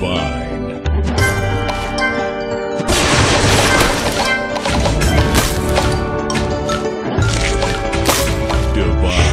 combine. Divine.